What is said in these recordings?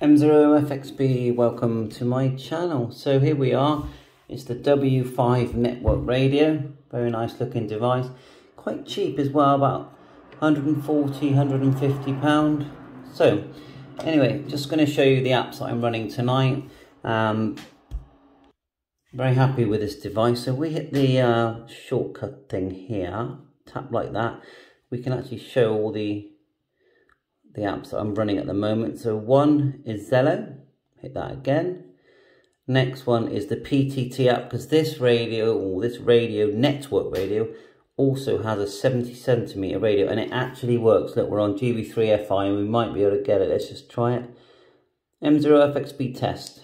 M0FXB, welcome to my channel. So here we are, it's the W5 network radio, very nice looking device, quite cheap as well, about 140, 150 pound. So anyway, just going to show you the apps that I'm running tonight. Um, very happy with this device. So we hit the uh, shortcut thing here, tap like that, we can actually show all the the apps that I'm running at the moment. So one is Zello, hit that again. Next one is the PTT app because this radio or this radio network radio also has a 70 centimeter radio and it actually works. Look, we're on GB3FI and we might be able to get it. Let's just try it. M0FXB test.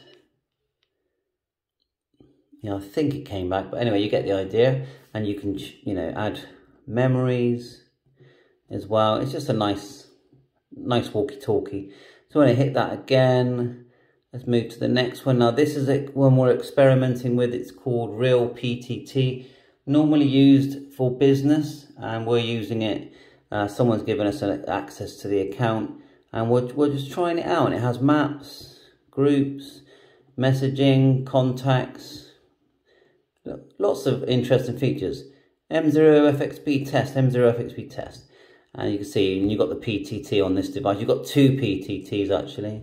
Yeah, I think it came back, but anyway, you get the idea. And you can, you know, add memories as well. It's just a nice nice walkie-talkie. So when I hit that again, let's move to the next one. Now this is a, one we're experimenting with. It's called Real PTT. Normally used for business and we're using it. Uh, someone's given us access to the account and we're, we're just trying it out. And It has maps, groups, messaging, contacts, lots of interesting features. M0FXB test, M0FXB test and you can see you've got the PTT on this device. You've got two PTTs actually.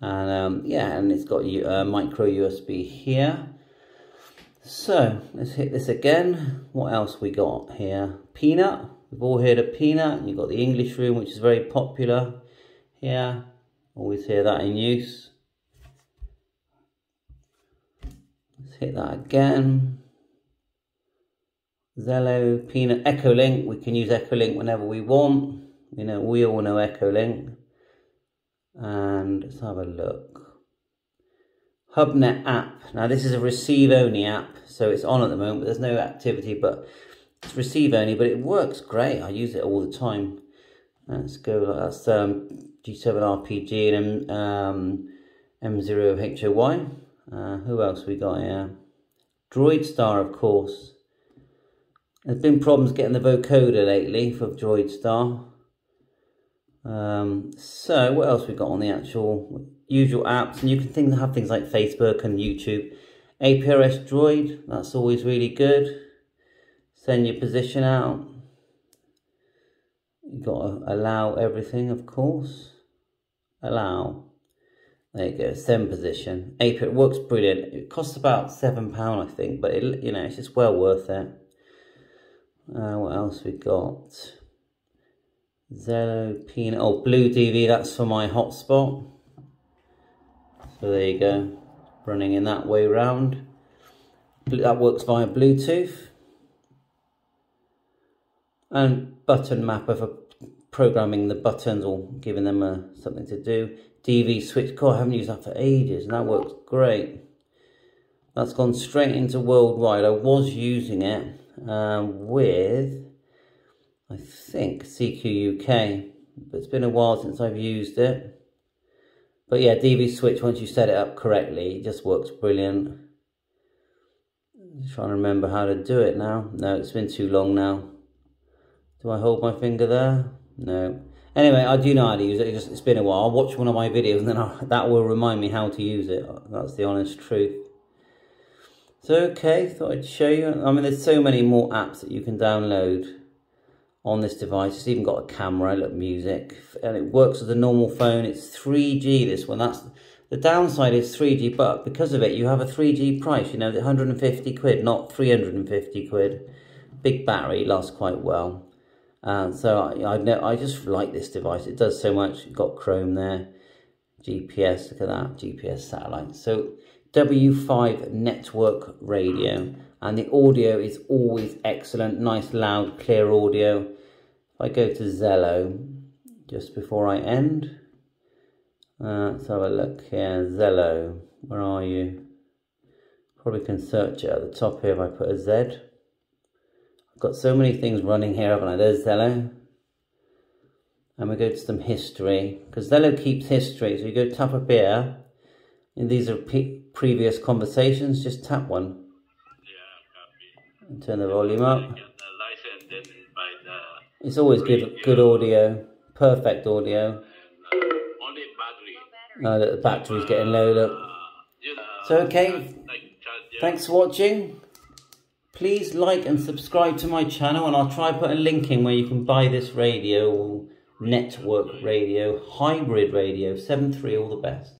And um, yeah and it's got a uh, micro USB here. So let's hit this again. What else we got here? Peanut. We've all heard of peanut. You've got the English room which is very popular here. Always hear that in use. Let's hit that again Zello, Peanut, Echolink. We can use Echolink whenever we want. You know, we all know Echolink. And let's have a look. HubNet app. Now this is a receive only app, so it's on at the moment, but there's no activity, but it's receive only, but it works great. I use it all the time. Let's go like that's um, G7RPG and um, M0HOY. Uh, who else we got here? Droid Star, of course. There's been problems getting the vocoder lately for DroidStar. Um, so what else we got on the actual usual apps? And you can think, have things like Facebook and YouTube. APRS Droid, that's always really good. Send your position out. you got to allow everything, of course. Allow. There you go, send position. APRS works brilliant. It costs about £7, I think, but it, you know, it's just well worth it. Uh, what else we got? Zello, Peanut, oh, BlueDV, that's for my hotspot. So there you go, running in that way round. That works via Bluetooth. And button mapper for programming the buttons or giving them a, something to do. DV switch, God, I haven't used that for ages, and that works great. That's gone straight into worldwide. I was using it um, with, I think, CQ UK. But it's been a while since I've used it. But yeah, DV switch, once you set it up correctly, it just works brilliant. Just trying to remember how to do it now. No, it's been too long now. Do I hold my finger there? No. Anyway, I do know how to use it. Just, it's been a while. I'll watch one of my videos and then I'll, that will remind me how to use it. That's the honest truth. So okay, thought I'd show you. I mean, there's so many more apps that you can download on this device. It's even got a camera, look, music, and it works with a normal phone. It's 3G, this one. That's The downside is 3G, but because of it, you have a 3G price, you know, the 150 quid, not 350 quid. Big battery, lasts quite well. Uh, so I, I, know, I just like this device. It does so much. You've got Chrome there, GPS, look at that, GPS satellite. So W5 network radio and the audio is always excellent nice loud clear audio. If I go to Zello just before I end uh, let's have a look here. Zello where are you? Probably can search it at the top here if I put a Z. I've got so many things running here haven't I? There's Zello. And we go to some history because Zello keeps history. So you go tap up here and these are previous conversations, just tap one. And turn the volume up. It's always good good audio, perfect audio. Uh, the battery's getting low, look. So, okay, thanks for watching. Please like and subscribe to my channel and I'll try put a link in where you can buy this radio, network radio, hybrid radio, 7.3, all the best.